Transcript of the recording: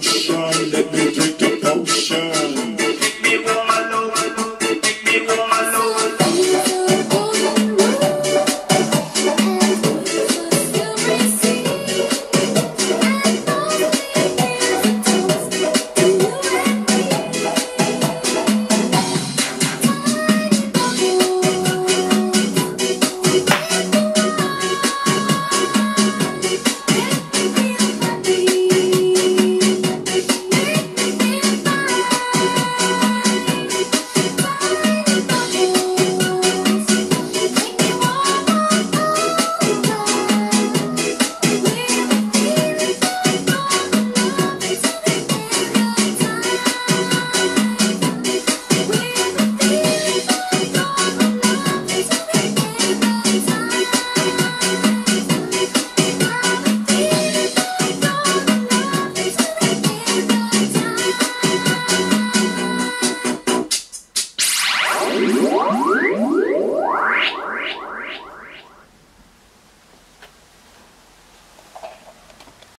Show.